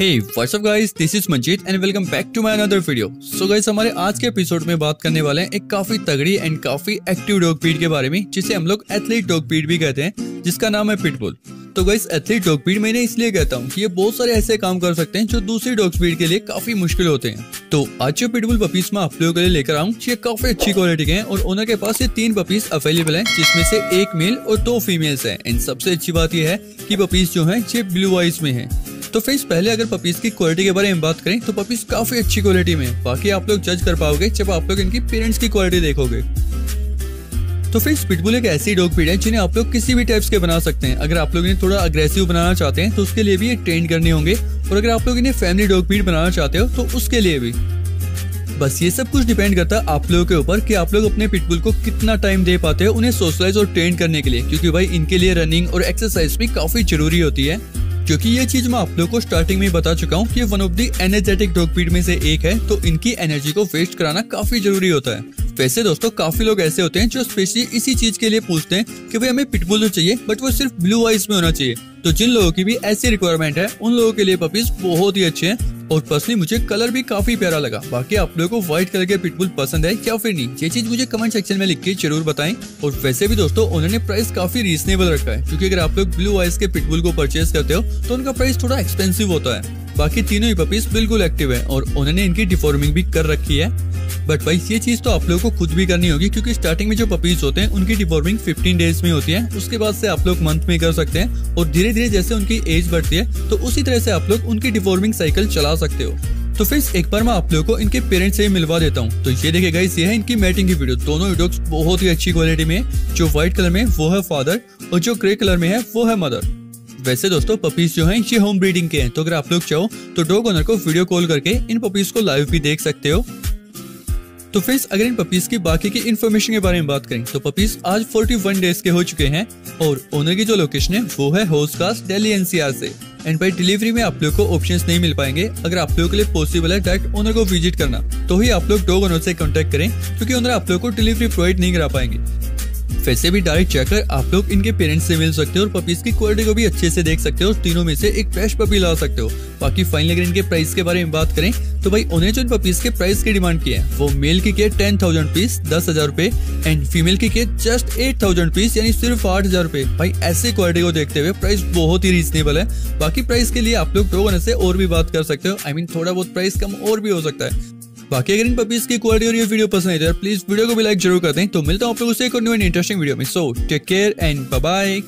Hey what's up guys हमारे आज के एपिसोड में बात करने वाले हैं एक काफ़ी तगड़ी एंड काफ़ी एक्टिव डॉग ब्रीड के बारे में, जिसे हम लोग एथलीट डॉग ब्रीड भी कहते हैं, जिसका नाम है पिटबुल तो गाइस एथलीट डॉग ब्रीड मैंने इसलिए कहता हूँ कि ये बहुत सारे ऐसे काम कर सकते हैं जो दूसरी डॉग ब्रीड के लिए काफ़ी मुश्किल होते हैं. तो आज जो पिटबुल पपीज मैं आप लोगों के लिए लेकर आऊँ, ये काफ़ी अच्छी क्वालिटी के हैं और ओनर के पास ये तीन पपीज अवेलेबल हैं, जिसमें से एक मेल और दो फीमेल्स हैं. एंड सबसे अच्छी बात यह है कि पपीज जो है, ये ब्लू आइज़ में है. तो फ्रेंड्स, पहले अगर पपीज की क्वालिटी के बारे में बात करें तो पपीज काफ़ी अच्छी क्वालिटी में बाकी आप लोग जज कर पाओगे जब आप लोग इनकी पेरेंट्स की क्वालिटी देखोगे। तो फ्रेंड्स पिटबुल एक ऐसी डॉग ब्रीड है जिन्हें आप लोग किसी भी टाइप्स के बना सकते हैं। अगर आप लोग इन्हें थोड़ा अग्रेसिव बनाना चाहते हैं तो उसके लिए भी ये ट्रेन करने होंगे। और अगर आप लोग इन्हें फैमिली डॉग ब्रीड बनाना चाहते हो तो उसके लिए भी। बस ये सब कुछ डिपेंड करता है आप लोगों के ऊपर कि आप लोग अपने पिटबुल को कितना टाइम दे पाते हो उन्हें सोशलाइज और ट्रेन करने के लिए। क्योंकि भाई, इनके लिए रनिंग और एक्सरसाइज भी काफ़ी ज़रूरी होती है। क्योंकि ये चीज़ मैं आप लोग को स्टार्टिंग में बता चुका हूँ कि one of the energetic dog breed में से एक है तो इनकी एनर्जी को वेस्ट कराना काफ़ी ज़रूरी होता है। वैसे दोस्तों, काफ़ी लोग ऐसे होते हैं जो स्पेशली इसी चीज़ के लिए पूछते हैं कि भाई हमें पिटबुल तो चाहिए बट वो सिर्फ़ ब्लू आइज़ में होना चाहिए। तो जिन लोगों की भी ऐसी रिक्वायरमेंट है, उन लोगों के लिए पपीज बहुत ही अच्छे हैं। और पर्सनली मुझे कलर भी काफ़ी प्यारा लगा। बाकी आप लोगों को व्हाइट कलर के पिटबुल पसंद है क्या फिर नहीं? ये चीज़ मुझे कमेंट सेक्शन में लिख के ज़रूर बताएँ। और वैसे भी दोस्तों, उन्होंने प्राइस काफ़ी रीजनेबल रखा है। क्योंकि अगर आप लोग ब्लू आइस के पिटबुल को परचेज करते हो तो उनका प्राइस थोड़ा एक्सपेंसिव होता है। बाकी तीनों ही पपीज बिल्कुल एक्टिव है और उन्होंने इनकी डिफॉर्मिंग भी कर रखी है। बट भाई, ये चीज़ तो आप लोगों को खुद भी करनी होगी क्योंकि स्टार्टिंग में जो पपीज होते हैं, उनकी डिफॉर्मिंग 15 डेज़ में होती है। उसके बाद से आप लोग मंथ में कर सकते हैं और धीरे धीरे जैसे उनकी एज बढ़ती है तो उसी तरह से आप लोग उनकी डिफॉर्मिंग साइकिल चला सकते हो। तो फ्रेंड्स एक बार मैं आप लोगों को इनके पेरेंट्स से मिलवा देता हूँ। तो ये देखिएगा ये है इनकी मैटिंग की वीडियो दोनों डॉग्स बहुत ही अच्छी क्वालिटी में जो व्हाइट कलर में वो है फादर और जो ग्रे कलर में है, वो है मदर वैसे दोस्तों पपीज जो हैं, ये होम ब्रीडिंग के हैं। तो अगर आप लोग चाहो तो डॉग ओनर को वीडियो कॉल करके इन पपीज को लाइव भी देख सकते हो। तो फ्रेंड्स अगर इन पपीज की बाकी की इन्फॉर्मेशन के बारे में बात करें तो पपीज आज 41 डेज़ के हो चुके हैं और ओनर की जो लोकेशन है, वो है होस्टकास्ट दिल्ली एनसीआर से। एंड बाई डिलीवरी में आप लोग को ऑप्शंस नहीं मिल पाएँगे, अगर आप लोगों के लिए पॉसिबल है डायरेक्ट ओनर को विज़िट करना। तो ही आप लोग डॉग ओनर से कॉन्टेक्ट करें, क्योंकि ओनर आप लोग को डिलीवरी प्रोवाइड नहीं करा पाएँगे। वैसे भी डायरेक्ट चेकर आप लोग इनके पेरेंट्स से मिल सकते हो और पपीज की क्वालिटी को भी अच्छे से देख सकते हो और तीनों में से एक फ्रेश पपी ला सकते हो। बाकी फाइनली अगर इनके प्राइस के बारे में बात करें तो भाई उन्हें जो इन पपीज के प्राइस की डिमांड की है वो मेल की किए टेन थाउज़ेंड पीस दस हज़ार रूपए एंड फीमेल की किए जस्ट एट थाउज़ेंड पीस यानी सिर्फ़ आठ हज़ार रूपए। भाई ऐसे क्वालिटी को देखते हुए प्राइस बहुत ही रीजनेबल है। बाकी प्राइस के लिए आप लोग दो से और भी बात कर सकते हो। आई I मीन mean, थोड़ा बहुत प्राइस कम और भी हो सकता है। बाकी अगर इन पपीज की क्वालिटी और ये वीडियो पसंद आई तो प्लीज़ वीडियो को भी लाइक ज़रूर कर दें। तो मिलता हूँ आप लोगों से एक और न्यू एंड इंटरेस्टिंग वीडियो में। So take care and bye